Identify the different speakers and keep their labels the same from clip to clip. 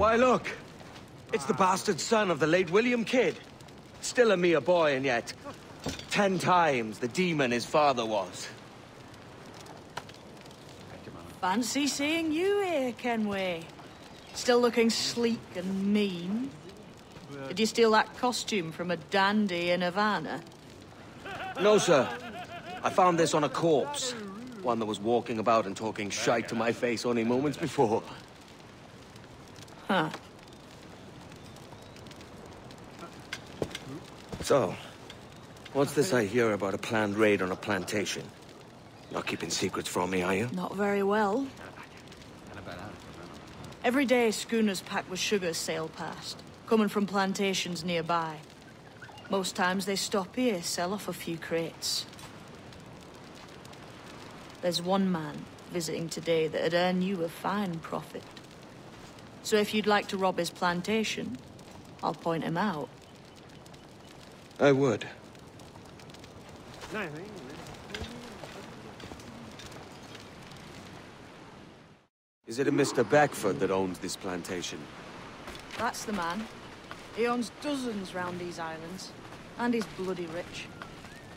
Speaker 1: Why, look. It's the bastard son of the late William Kidd. Still a mere boy, and yet... Ten times the demon his father was.
Speaker 2: Fancy seeing you here, Kenway. Still looking sleek and mean. Did you steal that costume from a dandy in Havana?
Speaker 1: No, sir. I found this on a corpse. One that was walking about and talking shite to my face only moments before.
Speaker 2: Huh.
Speaker 1: So, what's this I hear about a planned raid on a plantation? Not keeping secrets from me, are you?
Speaker 2: Not very well. Every day, schooners packed with sugar sail past, coming from plantations nearby. Most times they stop here, sell off a few crates. There's one man visiting today that'd earn you a fine profit. So if you'd like to rob his plantation, I'll point him out.
Speaker 1: I would. Is it a Mr. Beckford that owns this plantation?
Speaker 2: That's the man. He owns dozens round these islands. And he's bloody rich.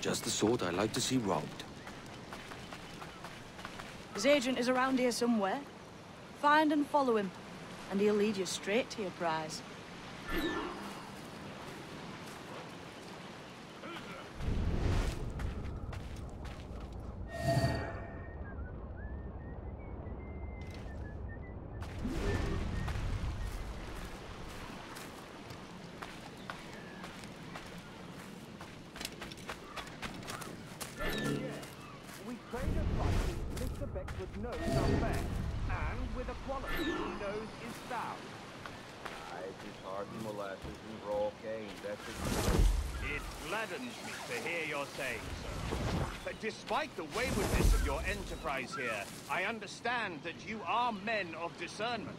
Speaker 1: Just the sort I like to see robbed.
Speaker 2: His agent is around here somewhere. Find and follow him, and he'll lead you straight to your prize.
Speaker 3: We trade a prices Mr. Beckford knows are fair, and with a quality he knows is sound.
Speaker 4: I It's hard molasses and raw cane, that's it.
Speaker 5: It gladdens me to hear your saying so. But despite the waywardness of your enterprise here, I understand that you are men of discernment.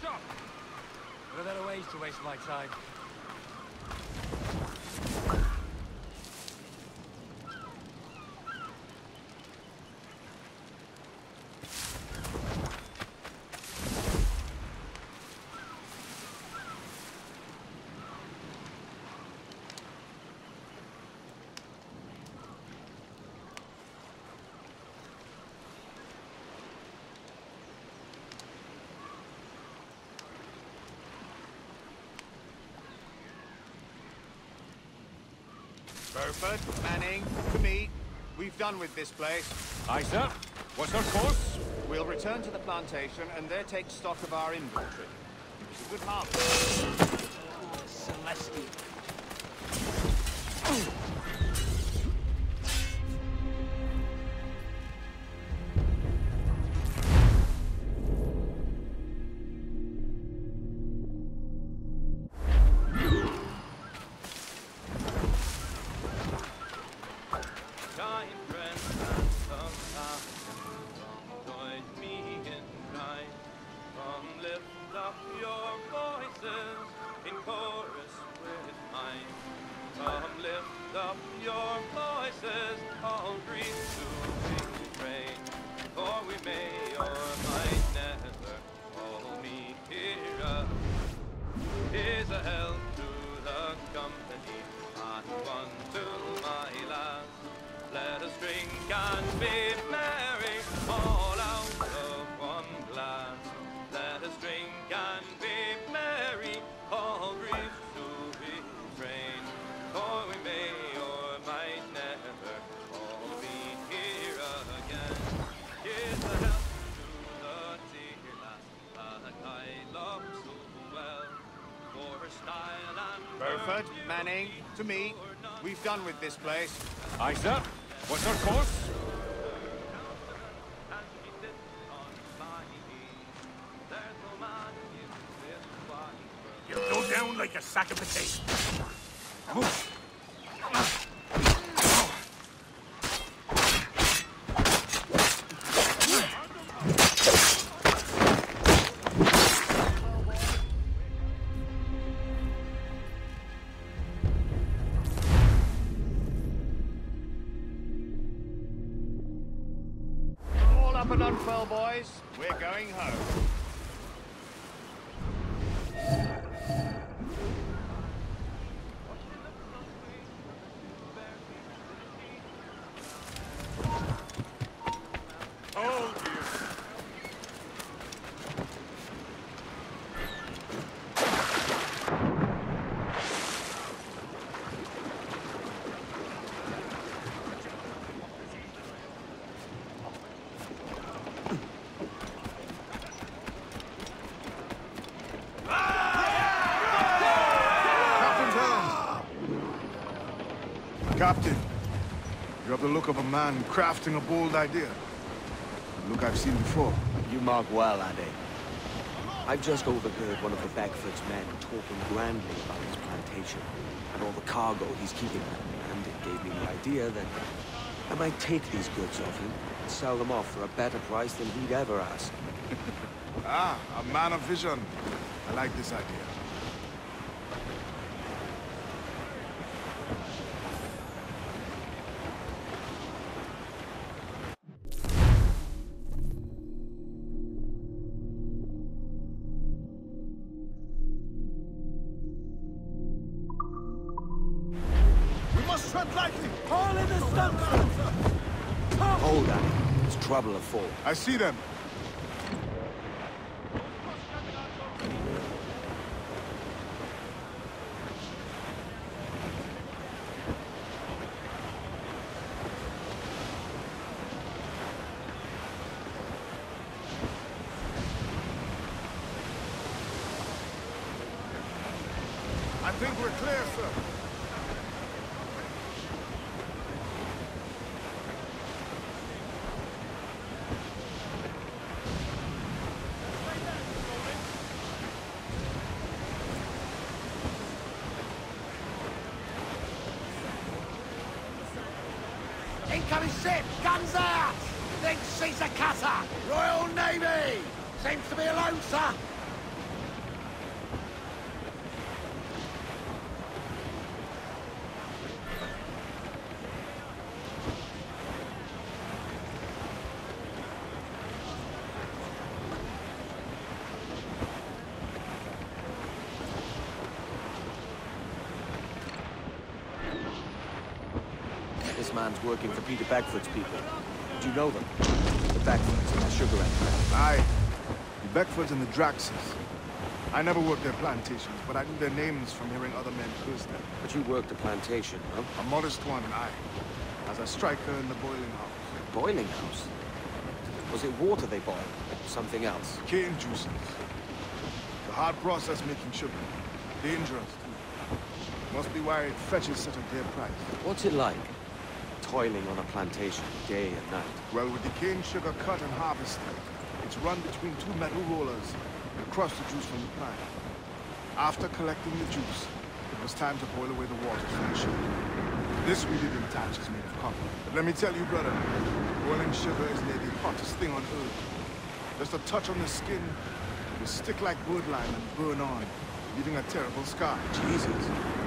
Speaker 3: Stop! There are better ways to waste my time.
Speaker 5: Burford, Manning, to me. We've done with this place.
Speaker 3: Aye, sir. What's our course?
Speaker 5: We'll return to the plantation and there take stock of our inventory. It's a good harvest.
Speaker 3: Celestial.
Speaker 6: Time to
Speaker 5: me. We've done with this place.
Speaker 3: Aye, sir. What's our course?
Speaker 5: Boys. We're going home.
Speaker 7: Look of a man crafting a bold idea. A look I've seen before.
Speaker 1: You mark well, Ade. I've just overheard one of the Beckford's men talking grandly about his plantation and all the cargo he's keeping, and it gave me the idea that I might take these goods off him and sell them off for a better price than he'd ever ask.
Speaker 7: Ah, a man of vision. I like this idea. I see them. I think we're clear, sir.
Speaker 8: Incoming ship! Guns out! Big Caesar cutter! Royal Navy! Seems to be alone, sir!
Speaker 1: Working for Peter Beckford's people. Do you know them? The Beckfords and the Sugar Empire.
Speaker 7: Aye. The Beckfords and the Draxes. I never worked their plantations, but I knew their names from hearing other men curse them.
Speaker 1: But you worked a plantation, huh?
Speaker 7: A modest one, aye. As a striker in the boiling house.
Speaker 1: Boiling house? Was it water they boiled? Or something else?
Speaker 7: Cane juices. The hard process making sugar. Dangerous, too. Must be why it fetches such a dear price.
Speaker 1: What's it like? Toiling on a plantation day and night.
Speaker 7: Well, with the cane sugar cut and harvested, it's run between two metal rollers and crush the juice from the plant. After collecting the juice, it was time to boil away the water from the sugar. This we did in teaches made of copper. But let me tell you, brother, boiling sugar is near the hottest thing on earth. Just a touch on the skin, it will stick like birdlime and burn on, leaving a terrible scar.
Speaker 1: Jesus.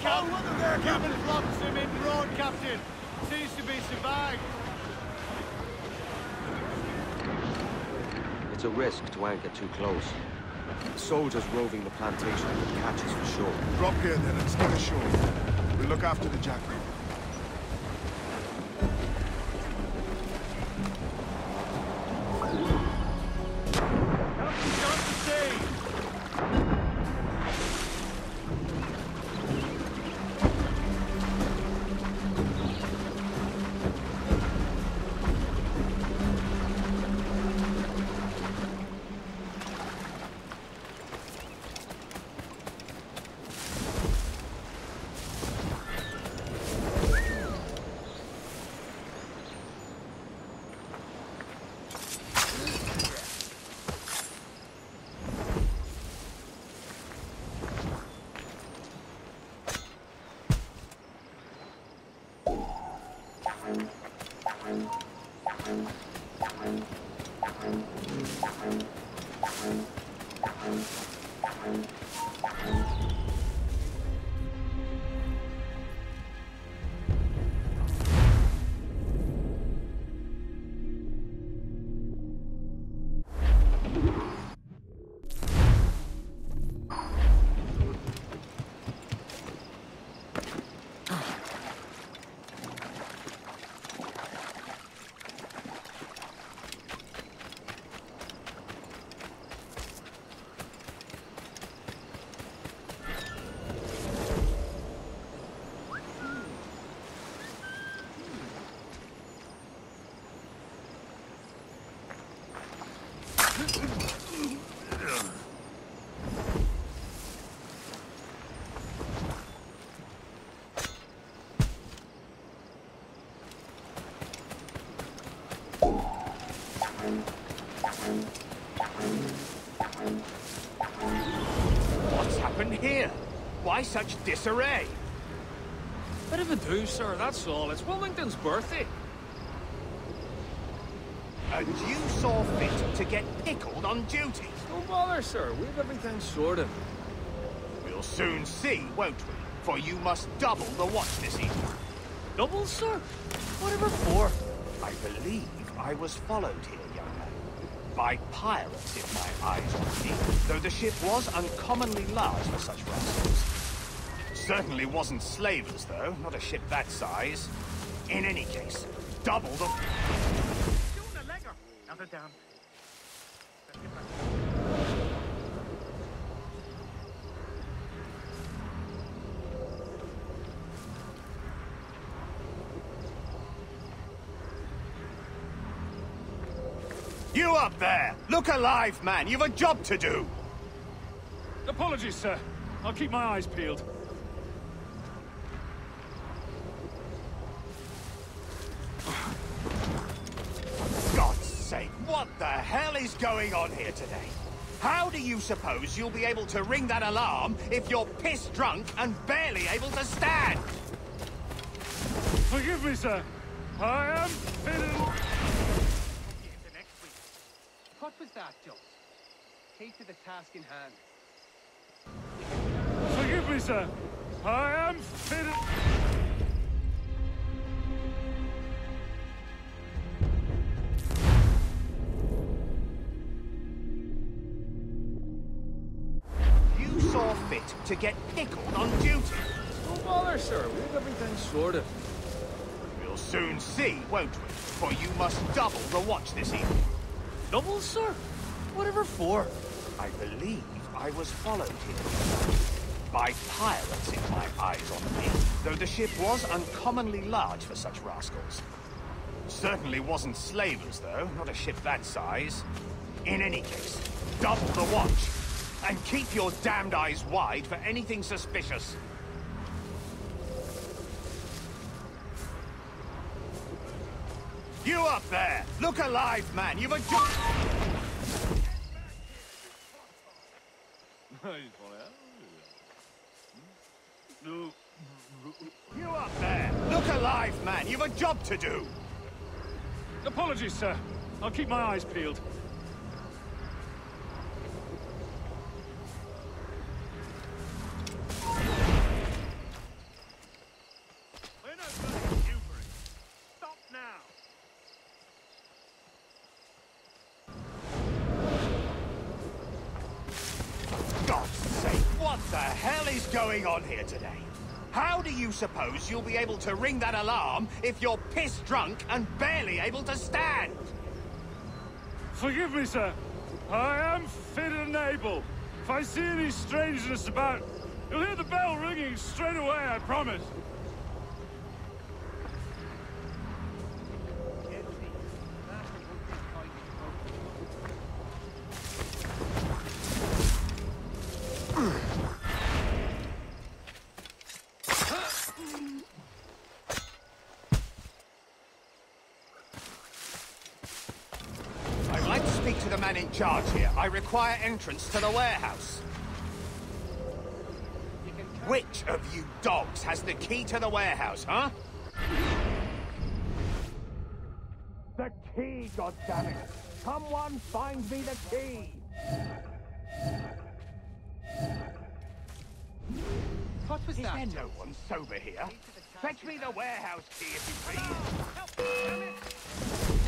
Speaker 5: Starboard, Captain! Flops him in broad, Captain! Seems to be survived.
Speaker 1: It's a risk to anchor too close. Soldiers roving the plantation could catch us for sure.
Speaker 7: Drop here then and sneak ashore. We'll look after the
Speaker 5: Jackdaw. Such disarray?
Speaker 6: Bit of a do, sir, that's all. It's Wilmington's birthday.
Speaker 5: And you saw fit to get pickled on duty.
Speaker 6: Don't bother, sir. We've everything sorted.
Speaker 5: We'll soon see, won't we? For you must double the watch this evening.
Speaker 6: Double, sir? Whatever for?
Speaker 5: I believe I was followed here, young man. By pirates, if my eyes were me, though the ship was uncommonly large for such rascals. Certainly wasn't slavers, though, not a ship that size. In any case, double the...
Speaker 3: Another down.
Speaker 5: You up there! Look alive, man! You've a job to do!
Speaker 6: Apologies, sir. I'll keep my eyes peeled.
Speaker 5: What the hell is going on here today? How do you suppose you'll be able to ring that alarm if you're piss drunk and barely able to stand?
Speaker 6: Forgive me, sir. I am fitting...
Speaker 3: Into next week. What was that, Joe? Take to the task in hand.
Speaker 6: Forgive me, sir. I am fitting...
Speaker 5: to get pickled on duty.
Speaker 6: Don't bother, sir. We've everything sorted.
Speaker 5: We'll soon see, won't we? For you must double the watch this evening.
Speaker 6: Double, sir? Whatever for?
Speaker 5: I believe I was followed here. By pirates, if my eyes on me. Though the ship was uncommonly large for such rascals. Certainly wasn't slavers, though. Not a ship that size. In any case, double the watch. And keep your damned eyes wide for anything suspicious. You up there! Look alive, man! You've a job... You up there! Look alive, man! You've a job to do!
Speaker 6: Apologies, sir. I'll keep my eyes peeled.
Speaker 5: Hell is going on here today? How do you suppose you'll be able to ring that alarm if you're piss drunk and barely able to stand?
Speaker 6: Forgive me, sir. I am fit and able. If I see any strangeness about, you'll hear the bell ringing straight away, I promise.
Speaker 5: Speak to the man in charge here. I require entrance to the warehouse. Which of you dogs has the key to the warehouse, huh? The key, goddammit! Someone find me the key!
Speaker 3: What was Is there no one sober here? Fetch me the warehouse key if you please.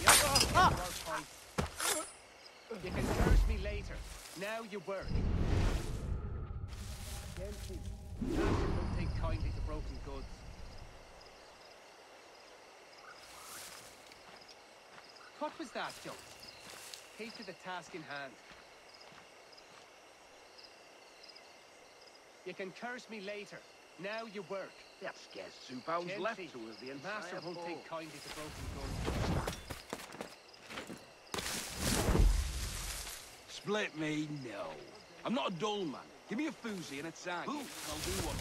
Speaker 9: You! Can curse me later. Now you
Speaker 3: work. Gently. The master won't take kindly to broken goods. What was that, Joe? Take to the task in hand. You can curse me later. Now you work.
Speaker 10: That scarce two pounds left to us, the entire
Speaker 3: Master won't
Speaker 10: ball.
Speaker 3: take kindly to broken goods.
Speaker 11: Split me? No. I'm not a dull man. Give me a foozy and a tag. I'll do what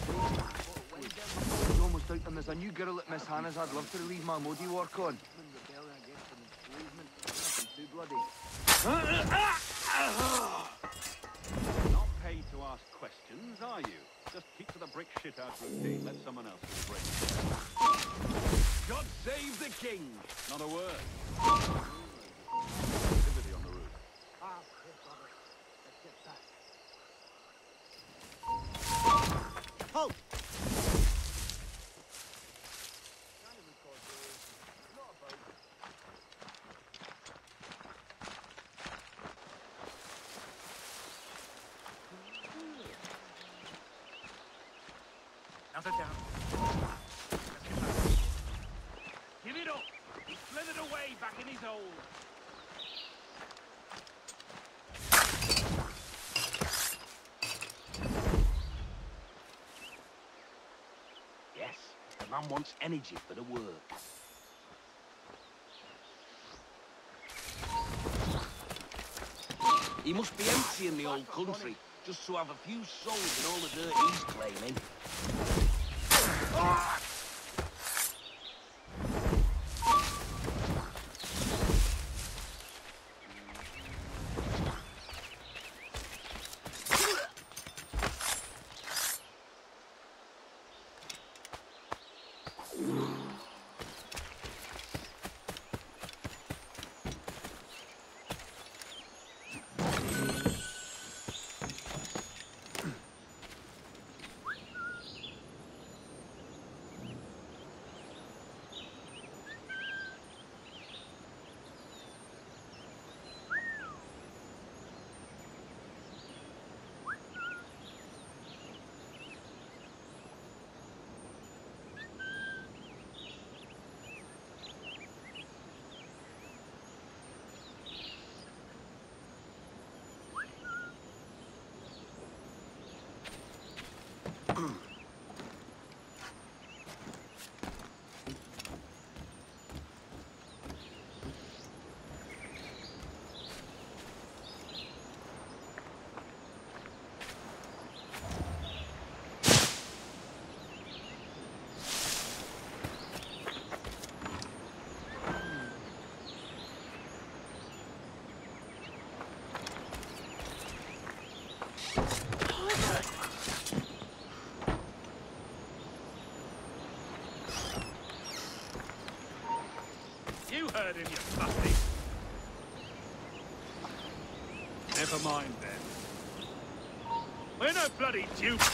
Speaker 12: It's almost out and there's a new girl at Miss Hannah's I'd love to relieve my muddy work on.
Speaker 10: Too bloody.
Speaker 13: Not paid to ask questions, are you? Just keep to the brick shit out routine. Let someone else do the brick.
Speaker 11: God save the king!
Speaker 13: Not a word. Activity on the roof.
Speaker 12: Halt!
Speaker 3: Now sit down. Give it up! He slithered away back in his hole.
Speaker 11: Yes, the man wants energy for the work. He must be empty in the old country, just to have a few souls in all the dirt he's claiming.
Speaker 3: You Mm-hmm. Never mind then. We're no bloody dupes.